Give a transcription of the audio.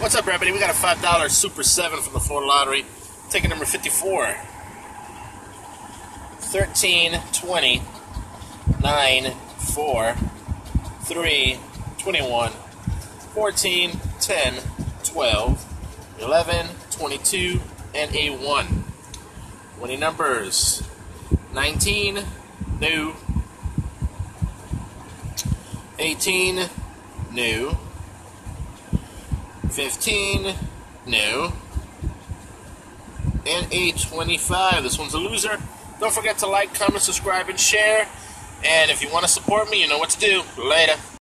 What's up, everybody? We got a $5 Super 7 from the Florida Lottery. Ticket number 54. 13, 20, 9, 4, 3, 21, 14, 10, 12, 11, 22, and a 1. Winning numbers 19, new, 18, new, 15, new, and a 25. This one's a loser. Don't forget to like, comment, subscribe, and share. And if you want to support me, you know what to do. Later.